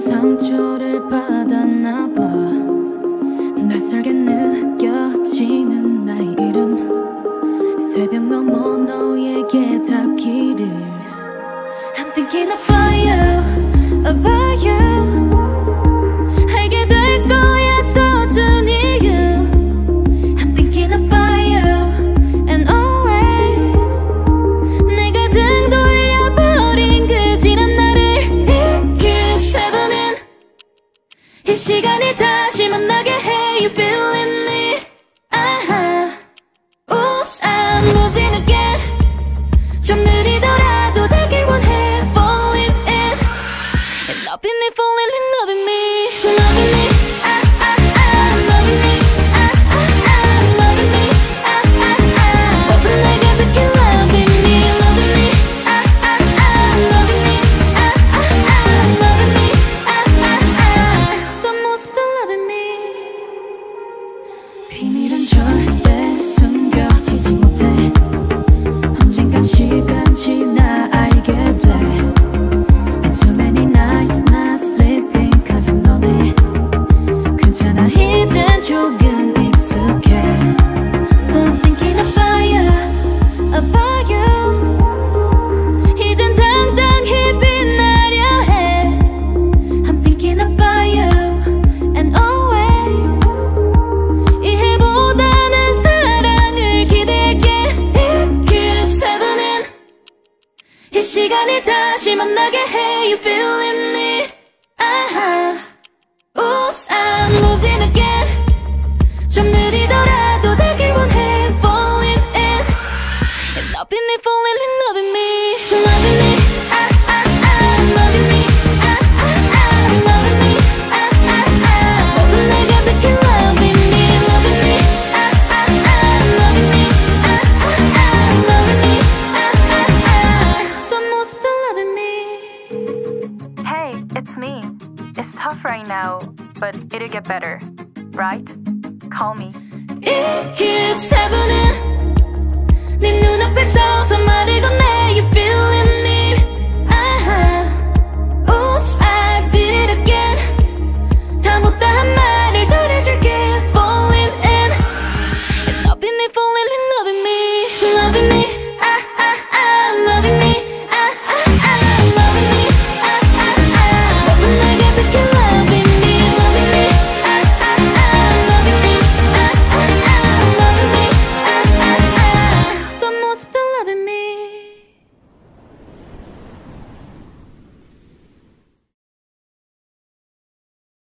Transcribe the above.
상처를 받았나 봐. 낯설게 느껴지는 나의 이름. 새벽 넘어 너에게 닿기를. I'm thinking about you 시간이 다시 만나게 해 You feeling me control 시간이 다시 만나게 해 You feeling rough right now, but it'll get better, right? Call me. It keeps happening.